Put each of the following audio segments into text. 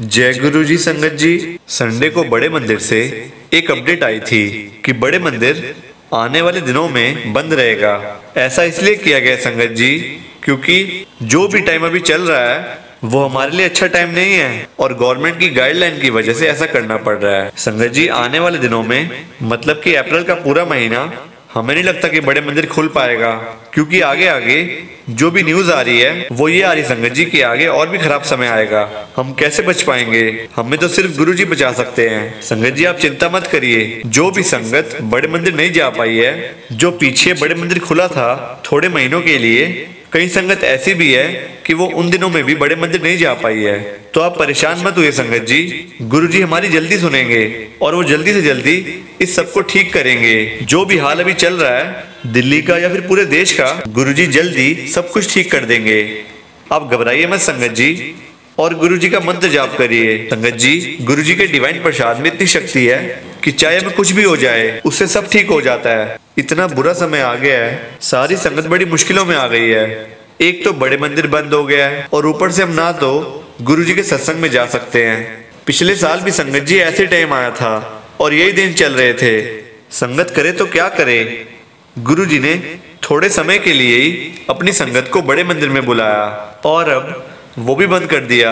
जय गुरु जी संगत जी। संडे को बड़े मंदिर से एक अपडेट आई थी कि बड़े मंदिर आने वाले दिनों में बंद रहेगा। ऐसा इसलिए किया गया संगत जी, क्योंकि जो भी टाइम अभी चल रहा है, वो हमारे लिए अच्छा टाइम नहीं है और गवर्नमेंट की गाइडलाइन की वजह से ऐसा करना पड़ रहा है। संगत जी, आने वाले दिनों में मतलब कि अप्रैल का पूरा महीना हमें नहीं लगता कि बड़े मंदिर खुल पाएगा, क्योंकि आगे आगे जो भी न्यूज़ आ रही है, वो ये आ रही संगत जी के आगे और भी खराब समय आएगा। हम कैसे बच पाएँगे? हमें तो सिर्फ़ गुरु जी बचा सकते हैं। संगत जी, आप चिंता मत करिए। जो भी संगत बड़े मंदिर नहीं जा पाई है, जो पीछे बड़े मंदिर खुला था, थोड़े महीनों के लिए कई संगत ऐसी भी है कि वो उन दिनों में भी बड़े मंदिर नहीं जा पाई है। तो आप परेशान मत हुए संगत जी। गुरु जी हमारी जल्दी सुनेंगे और वो जल्दी से जल्दी इस सबको ठीक करेंगे। जो भी हाल अभी चल रहा है, दिल्ली का या फिर पूरे देश का गुरु जी जल्दी सब कुछ ठीक कर देंगे। आप घबराइए मत संगत जी। और गुरु जी का मंत्र जाप करिए। संगत जी गुरु जी के डिवाइन प्रसाद में इतनी शक्ति है कि चाहे हमें कुछ भी हो जाए, उससे सब ठीक हो जाता है। इतना बुरा समय आ गया है, सारी संगत बड़ी मुश्किलों में आ गई है। एक तो बड़े मंदिर बंद हो गया है और ऊपर से हम ना तो गुरु जी के सत्संग में जा सकते हैं। पिछले साल भी संगत जी ऐसे टाइम आया था और यही दिन चल रहे थे। संगत करे तो क्या करे? गुरु जी ने थोड़े समय के लिए ही अपनी संगत को बड़े मंदिर में बुलाया। और अब वो भी बंद कर दिया।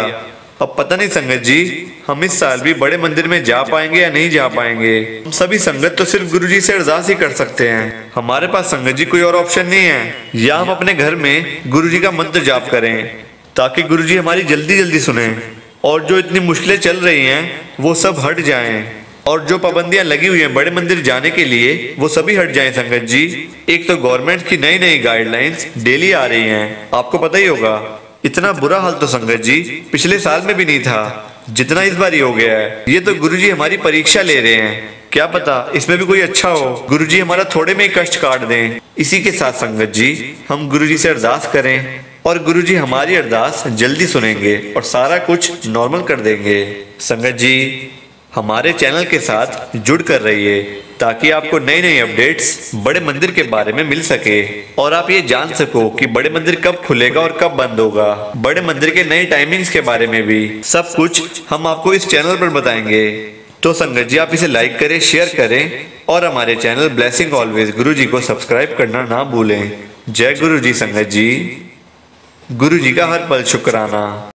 अब पता नहीं संगत जी, हम इस साल भी बड़े मंदिर में जा पाएँगे या नहीं जा पाएँगे? हम सभी संगत तो सिर्फ़ गुरु जी से अरदास ही कर सकते हैं। हमारे पास संगत जी कोई और ऑप्शन नहीं है। या हम अपने घर में गुरु जी का मंत्र जाप करें, ताकि गुरु जी हमारी जल्दी जल्दी सुने। और जो इतनी मुश्किलें चल रही हैं, वो सब हट जाएँ। और जो पाबंदियाँ लगी हुई हैं बड़े मंदिर जाने के लिए, वो सभी हट जाएँ संगत जी। एक तो गवर्नमेंट की नई नई गाइडलाइंस डेली आ रही हैं। आपको पता ही होगा इतना बुरा हाल तो संगत जी पिछले साल में भी नहीं था, जितना इस बार ही हो गया है। ये तो गुरुजी हमारी परीक्षा ले रहे हैं। क्या पता इसमें भी कोई अच्छा हो। गुरुजी हमारा थोड़े में कष्ट काट दें। इसी के साथ संगत जी, हम गुरुजी से अरदास करें और गुरुजी हमारी अरदास जल्दी सुनेंगे और सारा कुछ नॉर्मल कर देंगे। संगत जी, हमारे चैनल के साथ जुड़ कर रहिए। ताकि आपको नई नई अपडेट्स बड़े मंदिर के बारे में मिल सके। और आप ये जान सको कि बड़े मंदिर कब खुलेगा और कब बंद होगा। बड़े मंदिर के नए टाइमिंग्स के बारे में भी सब कुछ हम आपको इस चैनल पर बताएँगे। तो संगत जी, आप इसे लाइक करें शेयर करें और हमारे चैनल ब्लेसिंग ऑलवेज गुरु जी को सब्सक्राइब करना ना भूलें। जय गुरु जी संगत जी। गुरु जी का हर पल शुक्राना।